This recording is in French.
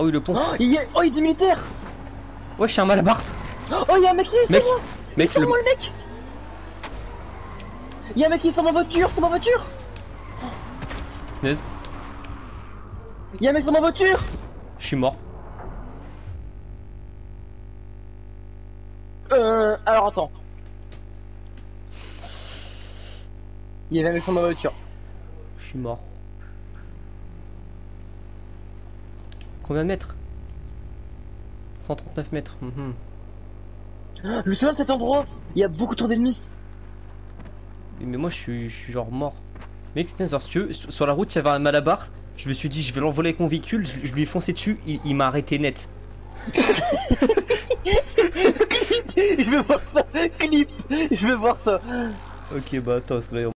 Oh oui, le pont. Oh, il y a, oh, il a des militaires Ouais, je suis un malabar. Oh, il y a un mec qui est Mec, sur moi mec, le... moi, le mec Il y a un mec qui est sur ma voiture, sur ma voiture Snaise, Il y a un mec sur ma voiture je suis mort. Euh, alors attends. Il y avait un mec sur ma voiture. Je suis mort. Combien de mètres? 139 mètres. mhm. Je sais pas cet endroit, il y a beaucoup trop d'ennemis. Mais moi, je suis, je suis genre mort. Mec, c'était si tu veux, sur sur la route, il y avait un malabar. Je me suis dit, je vais l'envoler avec mon véhicule. Je, je lui ai foncé dessus. Il, il m'a arrêté net. je veux voir ça, clip, je veux voir ça. Ok, bah attends, parce que là,